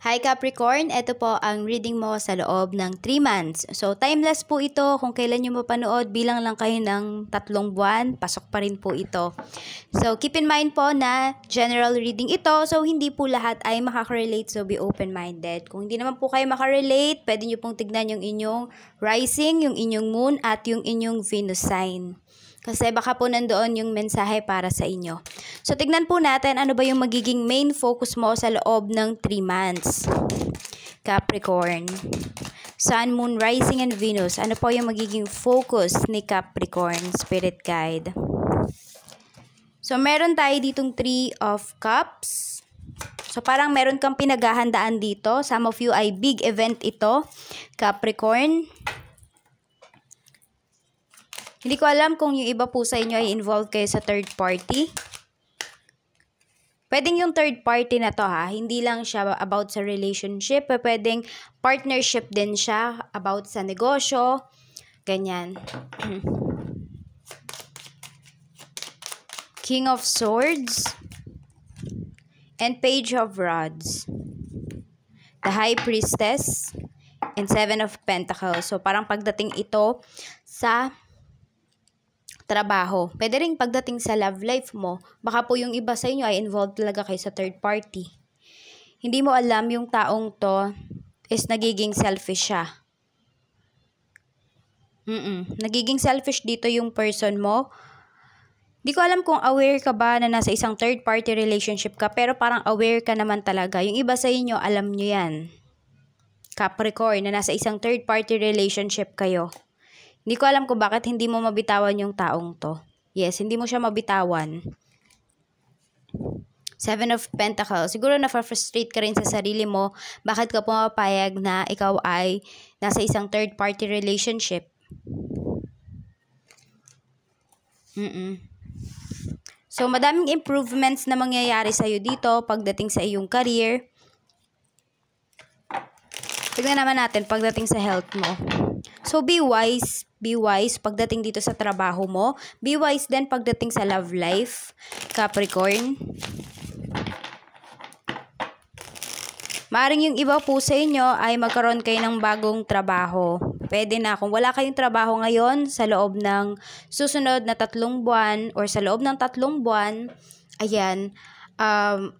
Hi Capricorn, ito po ang reading mo sa loob ng 3 months. So timeless po ito, kung kailan nyo mapanood, bilang lang kayo ng tatlong buwan, pasok pa rin po ito. So keep in mind po na general reading ito, so hindi po lahat ay makaka-relate, so be open-minded. Kung hindi naman po kayo makarelate, pwede nyo pong tignan yung inyong rising, yung inyong moon, at yung inyong Venus sign. Kasi baka po nandoon yung mensahe para sa inyo. So, tignan po natin ano ba yung magiging main focus mo sa loob ng 3 months. Capricorn. Sun, Moon, Rising, and Venus. Ano po yung magiging focus ni Capricorn Spirit Guide? So, meron tayo ditong 3 of Cups. So, parang meron kang pinaghahandaan dito. Some of you ay big event ito. Capricorn. Hindi ko alam kung yung iba po sa inyo ay involved kayo sa third party. Pwedeng yung third party na to ha, hindi lang siya about sa relationship, pwedeng partnership din siya about sa negosyo, ganyan. King of Swords and Page of Rods. The High Priestess and Seven of Pentacles. So parang pagdating ito sa trabaho. Pwede rin pagdating sa love life mo, baka po yung iba sa inyo ay involved talaga kayo sa third party. Hindi mo alam yung taong to is nagiging selfish siya. Mm-mm. Nagiging selfish dito yung person mo. Hindi ko alam kung aware ka ba na nasa isang third party relationship ka, pero parang aware ka naman talaga. Yung iba sa inyo, alam nyo yan. Capricorn, na nasa isang third party relationship kayo. Hindi ko alam kung bakit hindi mo mabitawan yung taong to. Yes, hindi mo siya mabitawan. Seven of Pentacles. Siguro na-frustrate ka rin sa sarili mo. Bakit ka pumapayag na ikaw ay nasa isang third-party relationship? Mm-mm. So, madaming improvements na mangyayari sa'yo dito pagdating sa iyong career. Tignan naman natin pagdating sa health mo. So, be wise. Be wise pagdating dito sa trabaho mo. Be wise din pagdating sa love life. Capricorn. Maaring yung iba po sa inyo ay magkaroon kayo ng bagong trabaho. Pwede na kung wala kayong trabaho ngayon sa loob ng susunod na tatlong buwan or sa loob ng tatlong buwan, ayan, um,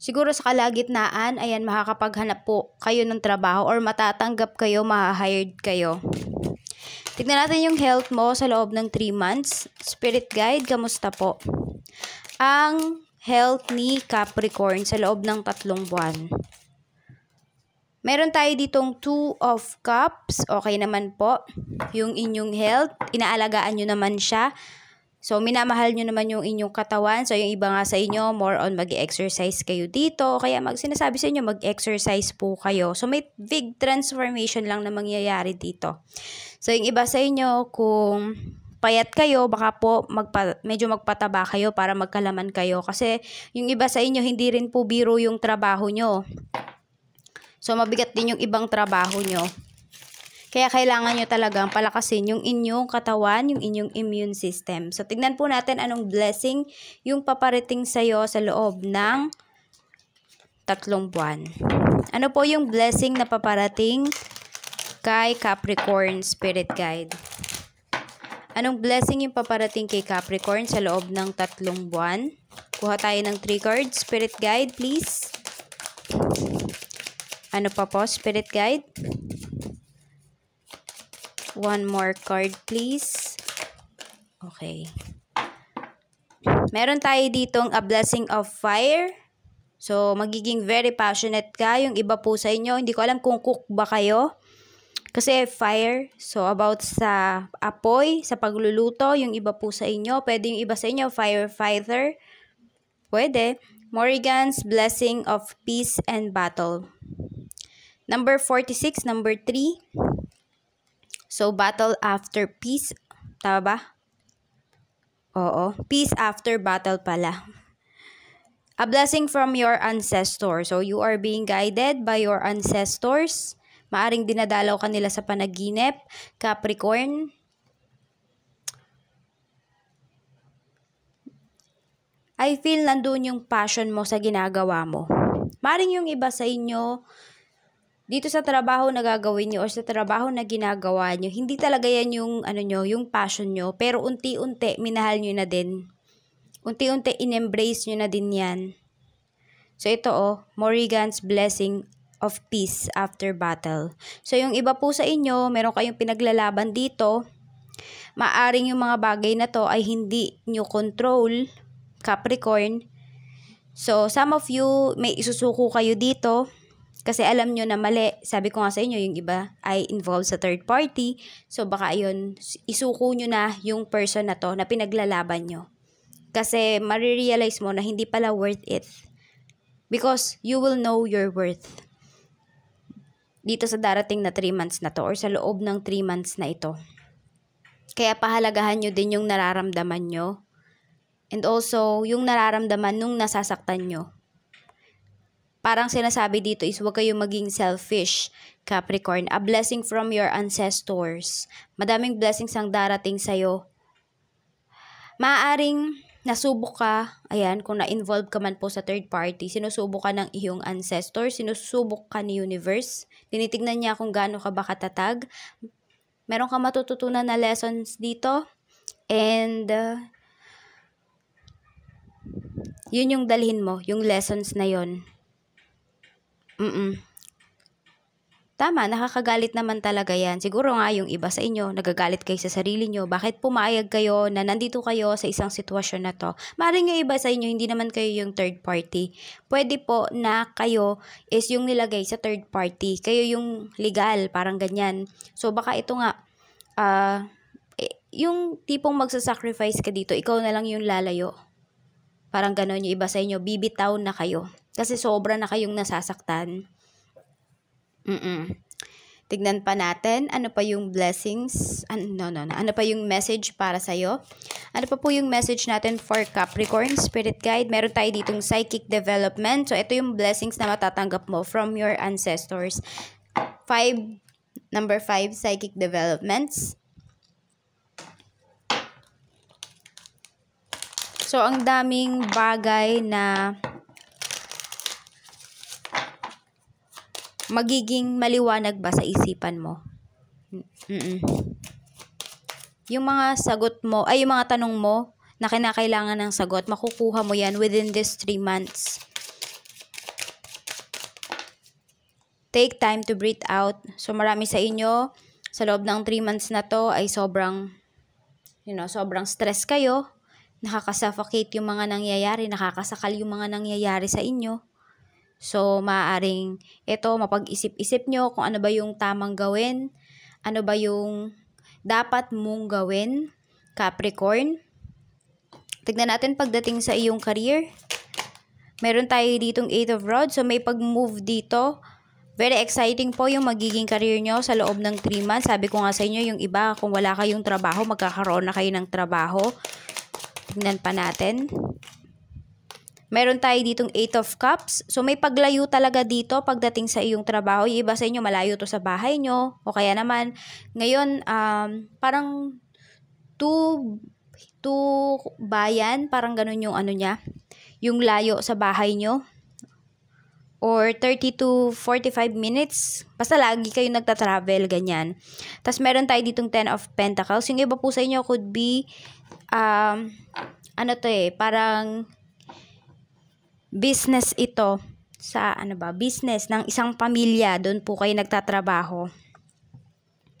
siguro sa kalagitnaan, ayan, makakapaghanap po kayo ng trabaho or matatanggap kayo, mahired kayo. Tignan natin yung health mo sa loob ng 3 months. Spirit guide, kamusta po? Ang health ni Capricorn sa loob ng tatlong buwan. Meron tayo ditong 2 of cups. Okay naman po. Yung inyong health, inaalagaan nyo naman siya. So, minamahal nyo naman yung inyong katawan. So, yung iba nga sa inyo, more on mag-exercise kayo dito. Kaya mag sinasabi sa inyo, mag-exercise po kayo. So, may big transformation lang na mangyayari dito. So, yung iba sa inyo, kung payat kayo, baka po magpa, medyo magpataba kayo para magkalaman kayo. Kasi yung iba sa inyo, hindi rin po biro yung trabaho nyo. So, mabigat din yung ibang trabaho nyo. Kaya kailangan nyo talagang palakasin yung inyong katawan, yung inyong immune system. So, tignan po natin anong blessing yung paparating sa'yo sa loob ng tatlong buwan. Ano po yung blessing na paparating kay Capricorn Spirit Guide? Anong blessing yung paparating kay Capricorn sa loob ng tatlong buwan? Kuha tayo ng 3 cards. Spirit Guide, please. Ano pa po, Spirit Guide? One more card, please. Okay. Meron tayo ditong a blessing of fire. So, magiging very passionate ka. Yung iba po sa inyo, hindi ko alam kung cook ba kayo. Kasi fire, so about sa apoy, sa pagluluto, yung iba po sa inyo, pwede yung iba sa inyo, firefighter, pwede. Morrigan's Blessing of Peace and Battle. Number 46, number 3. So, battle after peace. Tama ba? Oo. Peace after battle pala. A blessing from your ancestor. So, you are being guided by your ancestors Maaring dinadalaw ka nila sa panaginip, Capricorn. I feel nandun yung passion mo sa ginagawa mo. Maring yung iba sa inyo, dito sa trabaho na gagawin nyo or sa trabaho na ginagawa nyo, hindi talaga yan yung, ano nyo, yung passion nyo. Pero unti-unti, minahal nyo na din. Unti-unti, in-embrace nyo na din yan. So, ito oh, Morrigan's Blessing of Peace After Battle. So, yung iba po sa inyo, meron kayong pinaglalaban dito. Maaring yung mga bagay na to ay hindi nyo control, Capricorn. So, some of you, may isusuko kayo dito kasi alam nyo na mali, sabi ko nga sa inyo, yung iba ay involved sa third party. So baka yun, isuko nyo na yung person na to na pinaglalaban nyo. Kasi marirealize mo na hindi pala worth it. Because you will know your worth. Dito sa darating na 3 months na to or sa loob ng 3 months na ito. Kaya pahalagahan nyo din yung nararamdaman nyo. And also, yung nararamdaman nung nasasaktan nyo Parang sinasabi dito is huwag kayong maging selfish, Capricorn. A blessing from your ancestors. Madaming blessings ang darating sa'yo. Maaring nasubok ka, ayan, kung na-involve ka man po sa third party, sinusubok ka ng iyong ancestor, sinusubok ka ni universe, tinitignan niya kung gaano ka ba katatag. Meron ka matututunan na lessons dito, and uh, yun yung dalhin mo, yung lessons na yon Mm. Tama, nakakagalit naman talaga yan. Siguro nga yung iba sa inyo, nagagalit kayo sa sarili nyo. Bakit pumayag kayo na nandito kayo sa isang sitwasyon na to? Maring yung iba sa inyo, hindi naman kayo yung third party. Pwede po na kayo is yung nilagay sa third party. Kayo yung legal, parang ganyan. So baka ito nga, uh, yung tipong magsasacrifice ka dito, ikaw na lang yung lalayo. Parang ganon yung iba sa inyo, bibitaw na kayo. Kasi sobra na kayong nasasaktan. Mm-mm. Tignan pa natin ano pa yung blessings, ano, no, no, no, ano pa yung message para sa'yo. Ano pa po yung message natin for Capricorn Spirit Guide. Meron tayo ditong psychic development. So, ito yung blessings na matatanggap mo from your ancestors. Five, number five, psychic developments. So, ang daming bagay na magiging maliwanag ba sa isipan mo? Mm-mm. Yung mga sagot mo, ay yung mga tanong mo na kinakailangan ng sagot, makukuha mo yan within this 3 months. Take time to breathe out. So marami sa inyo, sa loob ng 3 months na to ay sobrang, you know, sobrang stress kayo. Nakakasuffocate yung mga nangyayari, nakakasakal yung mga nangyayari sa inyo. So, maaaring ito, mapag-isip-isip nyo kung ano ba yung tamang gawin, ano ba yung dapat mong gawin, Capricorn. Tignan natin pagdating sa iyong career. Meron tayo ditong 8 of Rods, so may pag-move dito. Very exciting po yung magiging career nyo sa loob ng 3 months. Sabi ko nga sa inyo, yung iba, kung wala kayong trabaho, magkakaroon na kayo ng trabaho. Tignan pa natin. Meron tayo ditong 8 of cups. So may paglayo talaga dito pagdating sa iyong trabaho. Yung iba sa inyo malayo to sa bahay nyo. O kaya naman, ngayon, um, parang to, to bayan, parang ganun yung ano niya. Yung layo sa bahay nyo. Or 30 to 45 minutes. Basta lagi kayo nagta-travel, ganyan. Tapos meron tayo ditong 10 of pentacles. Yung iba po sa inyo could be, um, ano to eh, parang business ito sa ano ba, business ng isang pamilya, doon po kayo nagtatrabaho.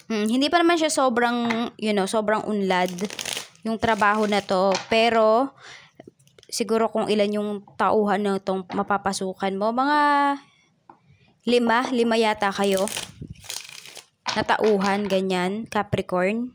Hmm, hindi pa naman siya sobrang, you know, sobrang unlad yung trabaho na to, pero siguro kung ilan yung tauhan na itong mapapasukan mo, mga lima, lima yata kayo na tauhan, ganyan, Capricorn.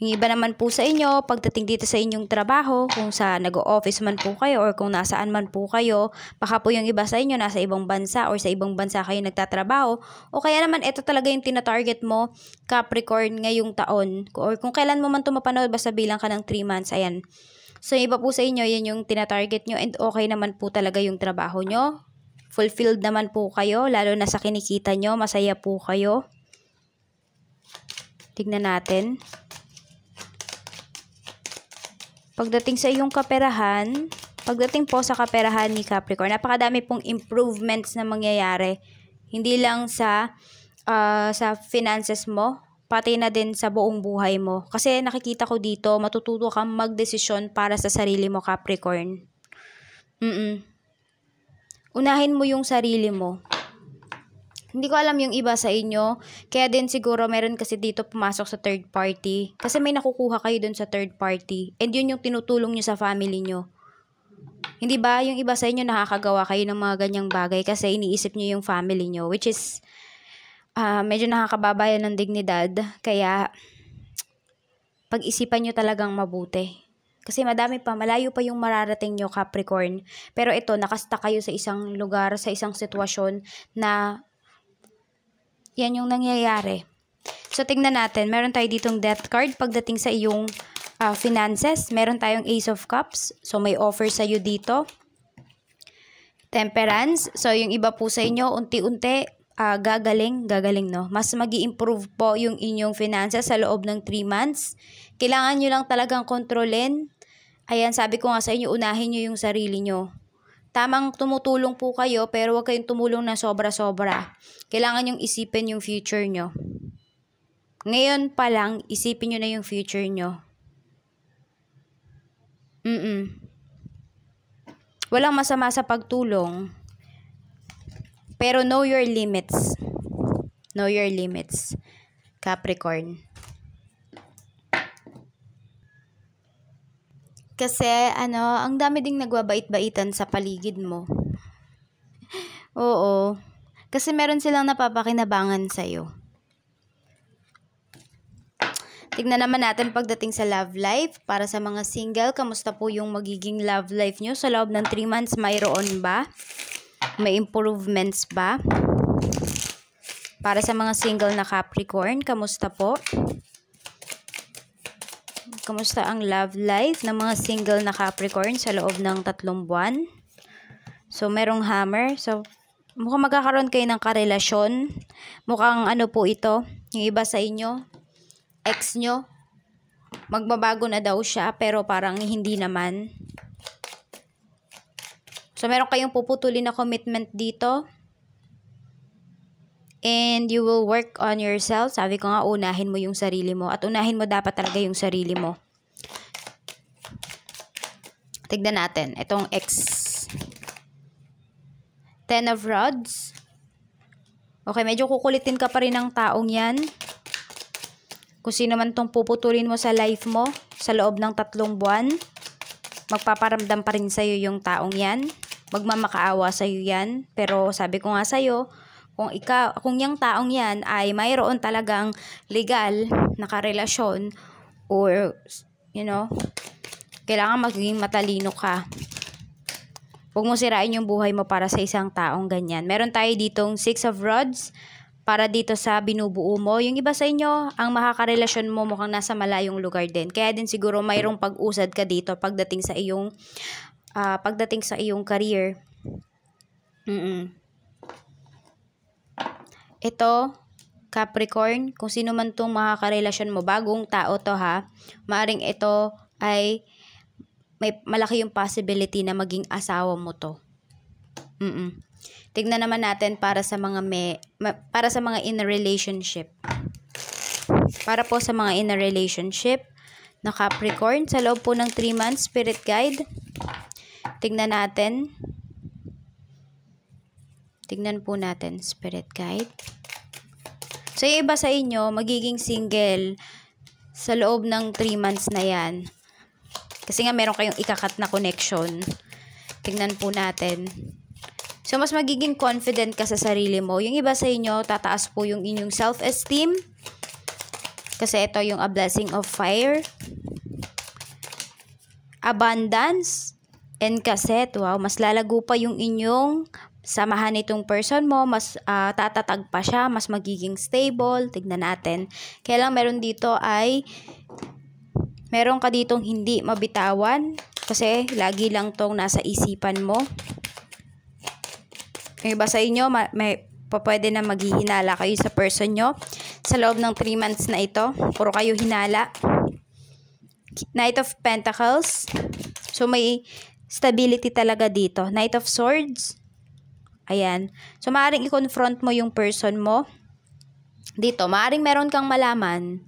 Yung iba naman po sa inyo, pagdating dito sa inyong trabaho, kung sa nag-office man po kayo or kung nasaan man po kayo, baka po yung iba sa inyo nasa ibang bansa or sa ibang bansa kayo nagtatrabaho, o kaya naman ito talaga yung tinatarget mo, Capricorn, ngayong taon, or kung kailan mo man ito mapanood, basta bilang ka ng 3 months, ayan. So, iba po sa inyo, yan yung tinatarget nyo and okay naman po talaga yung trabaho nyo. Fulfilled naman po kayo, lalo na sa kinikita nyo, masaya po kayo. Tignan natin. Pagdating sa iyong kaperahan, pagdating po sa kaperahan ni Capricorn, napakadami pong improvements na mangyayari. Hindi lang sa uh, sa finances mo, pati na din sa buong buhay mo. Kasi nakikita ko dito, matututo kang magdesisyon para sa sarili mo, Capricorn. Mm-mm. Unahin mo yung sarili mo. Hindi ko alam yung iba sa inyo. Kaya din siguro meron kasi dito pumasok sa third party. Kasi may nakukuha kayo dun sa third party. And yun yung tinutulong nyo sa family nyo. Hindi ba yung iba sa inyo nakakagawa kayo ng mga ganyang bagay kasi iniisip nyo yung family nyo. Which is uh, medyo nakakababayan ng dignidad. Kaya pag-isipan nyo talagang mabuti. Kasi madami pa, malayo pa yung mararating nyo Capricorn. Pero ito, nakasta kayo sa isang lugar, sa isang sitwasyon na yan yung nangyayari. So, tingnan natin. Meron tayo ditong death card pagdating sa iyong uh, finances. Meron tayong Ace of Cups. So, may offer sa iyo dito. Temperance. So, yung iba po sa inyo, unti-unti, uh, gagaling, gagaling, no? Mas mag improve po yung inyong finances sa loob ng 3 months. Kailangan nyo lang talagang kontrolin. Ayan, sabi ko nga sa inyo, unahin nyo yung sarili nyo. Tamang tumutulong po kayo pero huwag kayong tumulong na sobra-sobra. Kailangan yung isipin yung future nyo. Ngayon pa lang, isipin nyo na yung future nyo. Mm-mm. Walang masama sa pagtulong. Pero know your limits. Know your limits. Capricorn. Kasi, ano, ang dami ding nagbabait-baitan sa paligid mo. Oo. Kasi meron silang napapakinabangan sa'yo. Tignan naman natin pagdating sa love life. Para sa mga single, kamusta po yung magiging love life nyo? Sa loob ng 3 months, mayroon ba? May improvements ba? Para sa mga single na Capricorn, kamusta po? Kamusta ang love life ng mga single na Capricorn sa loob ng tatlong buwan? So, merong hammer. So, mukhang magkakaroon kayo ng karelasyon. Mukhang ano po ito, yung iba sa inyo, ex nyo, magbabago na daw siya, pero parang hindi naman. So, meron kayong puputulin na commitment dito and you will work on yourself. Sabi ko nga, unahin mo yung sarili mo. At unahin mo dapat talaga yung sarili mo. Tignan natin. Itong X. Ten of Rods. Okay, medyo kukulitin ka pa rin ng taong yan. Kung sino man tong puputulin mo sa life mo, sa loob ng tatlong buwan, magpaparamdam pa rin sa'yo yung taong yan. Magmamakaawa sa'yo yan. Pero sabi ko nga sa'yo, kung ikaw, kung yung taong yan ay mayroon talagang legal na karelasyon or, you know, kailangan maging matalino ka. Huwag mo sirain yung buhay mo para sa isang taong ganyan. Meron tayo ditong Six of Rods para dito sa binubuo mo. Yung iba sa inyo, ang makakarelasyon mo mukhang nasa malayong lugar din. Kaya din siguro mayroong pag-usad ka dito pagdating sa iyong uh, pagdating sa iyong career. Mm-mm. Ito, Capricorn, kung sino man itong makakarelasyon mo, bagong tao to ha, maaring ito ay may malaki yung possibility na maging asawa mo to. Mm-mm. Tignan naman natin para sa mga may, para sa mga in a relationship. Para po sa mga in a relationship na Capricorn, sa loob po ng 3 months spirit guide, tignan natin Tignan po natin, spirit guide. So, yung iba sa inyo, magiging single sa loob ng 3 months na yan. Kasi nga meron kayong ikakat na connection. Tignan po natin. So, mas magiging confident ka sa sarili mo. Yung iba sa inyo, tataas po yung inyong self-esteem. Kasi ito yung a blessing of fire. Abundance. And cassette. Wow, mas lalago pa yung inyong samahan itong person mo, mas uh, tatatag pa siya, mas magiging stable. Tignan natin. Kaya lang meron dito ay meron ka ditong hindi mabitawan kasi lagi lang tong nasa isipan mo. Yung iba sa inyo, may pwede na maghihinala kayo sa person nyo sa loob ng 3 months na ito. Puro kayo hinala. Knight of Pentacles. So, may stability talaga dito. Knight of Swords. Ayan. So, maaaring i-confront mo yung person mo. Dito, maaaring meron kang malaman,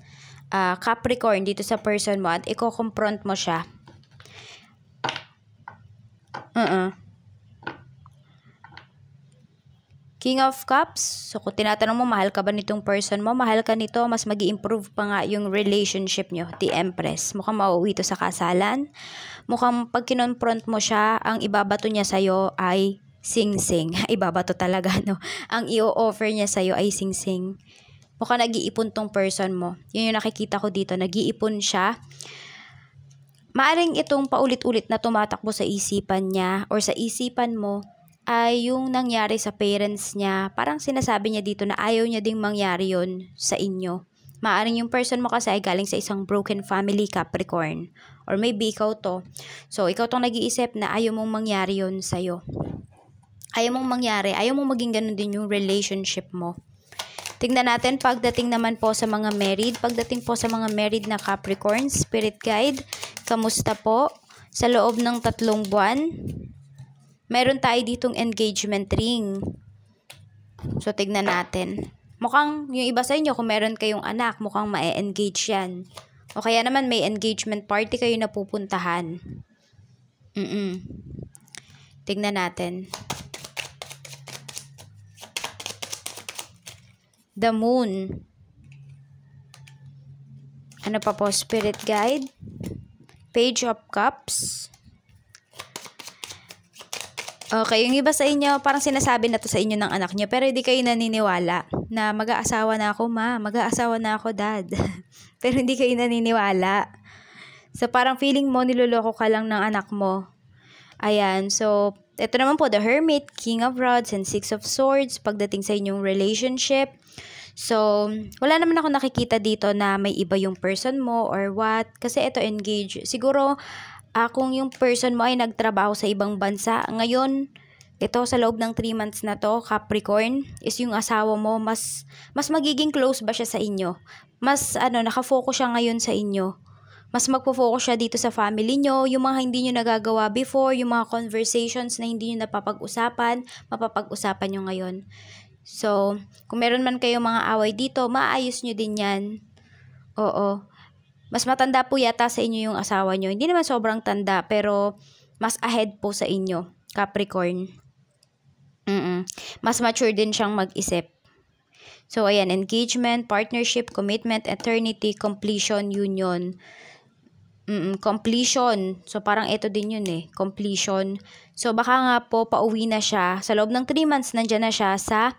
uh, Capricorn, dito sa person mo at i-confront mo siya. Uh-uh. King of Cups, so kung tinatanong mo, mahal ka ba nitong person mo? Mahal ka nito, mas mag improve pa nga yung relationship nyo, the Empress. Mukhang mauwi to sa kasalan. Mukhang pag kinonfront mo siya, ang ibabato niya sa'yo ay sing-sing. ibabato talaga, no? Ang i-offer niya sa'yo ay sing-sing. Mukhang nag-iipon tong person mo. Yun yung nakikita ko dito, nag-iipon siya. Maaring itong paulit-ulit na tumatakbo sa isipan niya or sa isipan mo ay yung nangyari sa parents niya. Parang sinasabi niya dito na ayaw niya ding mangyari yon sa inyo. Maaring yung person mo kasi ay galing sa isang broken family Capricorn. Or maybe ikaw to. So, ikaw tong nag-iisip na ayaw mong mangyari yon sa'yo. Ayaw mong mangyari. Ayaw mong maging ganun din yung relationship mo. Tingnan natin pagdating naman po sa mga married. Pagdating po sa mga married na Capricorn, Spirit Guide, kamusta po? Sa loob ng tatlong buwan, meron tayo ditong engagement ring. So, tignan natin. Mukhang, yung iba sa inyo, kung meron kayong anak, mukhang ma-engage yan. O kaya naman may engagement party kayo na pupuntahan. Mm-mm. Tignan natin. The Moon. Ano pa po? Spirit Guide. Page of Cups. Okay, yung iba sa inyo, parang sinasabi na to sa inyo ng anak niyo, pero hindi kayo naniniwala na mag-aasawa na ako, ma, mag-aasawa na ako, dad. pero hindi kayo naniniwala. So, parang feeling mo, niloloko ka lang ng anak mo. Ayan, so, ito naman po, the Hermit, King of Rods, and Six of Swords, pagdating sa inyong relationship. So, wala naman ako nakikita dito na may iba yung person mo or what. Kasi ito, engage. Siguro, uh, kung yung person mo ay nagtrabaho sa ibang bansa, ngayon, ito sa loob ng 3 months na to, Capricorn, is yung asawa mo, mas, mas magiging close ba siya sa inyo? Mas, ano, nakafocus siya ngayon sa inyo. Mas magpo-focus siya dito sa family nyo, yung mga hindi nyo nagagawa before, yung mga conversations na hindi nyo napapag-usapan, mapapag-usapan nyo ngayon. So, kung meron man kayo mga away dito, maayos nyo din yan. Oo. Mas matanda po yata sa inyo yung asawa nyo. Hindi naman sobrang tanda, pero mas ahead po sa inyo, Capricorn. Mm-mm. Mas mature din siyang mag-isip. So, ayan, engagement, partnership, commitment, eternity, completion, union. Mm-mm, completion. So, parang ito din yun eh. Completion. So, baka nga po pauwi na siya. Sa loob ng 3 months, nandyan na siya sa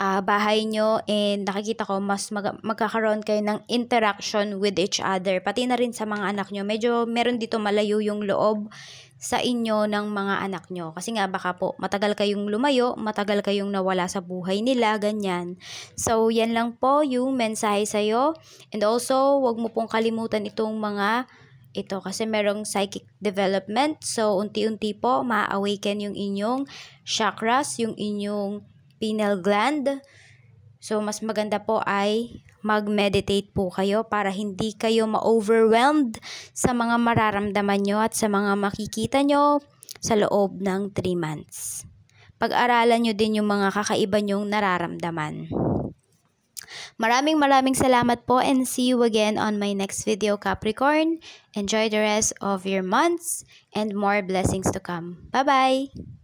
uh, bahay nyo and nakikita ko mas mag- magkakaroon kayo ng interaction with each other. Pati na rin sa mga anak nyo. Medyo meron dito malayo yung loob sa inyo ng mga anak nyo. Kasi nga baka po matagal kayong lumayo, matagal kayong nawala sa buhay nila, ganyan. So, yan lang po yung mensahe sa'yo. And also, wag mo pong kalimutan itong mga ito kasi merong psychic development. So, unti-unti po ma-awaken yung inyong chakras, yung inyong pineal gland. So, mas maganda po ay mag-meditate po kayo para hindi kayo ma-overwhelmed sa mga mararamdaman nyo at sa mga makikita nyo sa loob ng 3 months. Pag-aralan nyo din yung mga kakaiba nyong nararamdaman. Maraming maraming salamat po and see you again on my next video Capricorn. Enjoy the rest of your months and more blessings to come. Bye-bye!